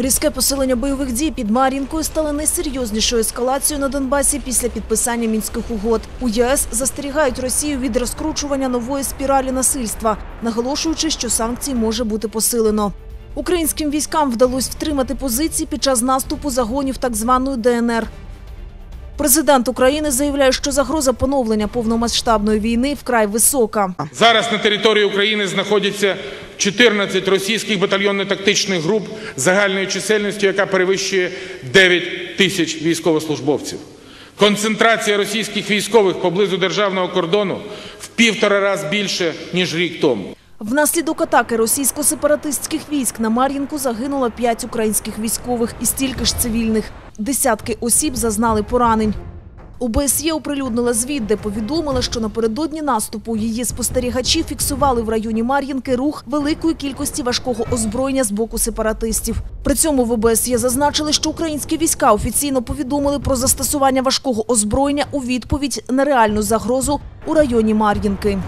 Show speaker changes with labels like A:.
A: Різке посилення бойових дій під Мар'їнкою стало найсерйознішою ескалацією на Донбасі після підписання мінських угод. У ЄС застерігають Росію від розкручування нової спіралі насильства, наголошуючи, що санкцій може бути посилено. Українським військам вдалося втримати позиції під час наступу загонів так званої ДНР. Президент України заявляє, що загроза поновлення повномасштабної війни вкрай висока.
B: Зараз на території України знаходяться 14 російських батальйонно-тактичних груп загальною чисельністю, яка перевищує 9 тисяч військовослужбовців. Концентрація російських військових поблизу державного кордону в півтора раз більше ніж рік тому.
A: Внаслідок атаки російсько-сепаратистських військ на Мар'їнку загинуло п'ять українських військових і стільки ж цивільних. Десятки осіб зазнали поранень. ОБСЄ оприлюднила звіт, де повідомила, що напередодні наступу її спостерігачі фіксували в районі Мар'їнки рух великої кількості важкого озброєння з боку сепаратистів. При цьому в ОБСЄ зазначили, що українські війська офіційно повідомили про застосування важкого озброєння у відповідь на реальну загрозу у районі Мар'їнки.